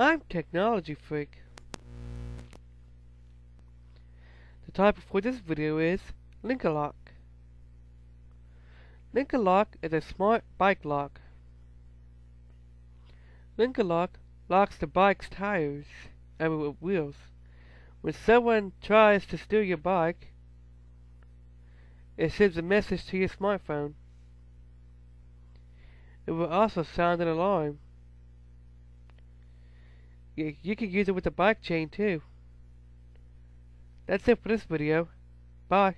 I'm Technology Freak. The topic for this video is Linka Lock. Link-A-Lock is a smart bike lock. Linka Lock locks the bike's tires and wheels. When someone tries to steal your bike, it sends a message to your smartphone. It will also sound an alarm. You, you can use it with the bike chain too. That's it for this video. Bye.